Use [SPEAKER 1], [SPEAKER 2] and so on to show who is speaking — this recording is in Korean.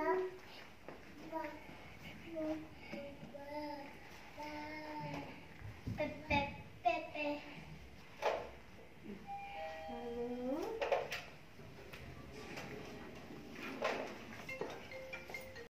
[SPEAKER 1] 나, 나, 나.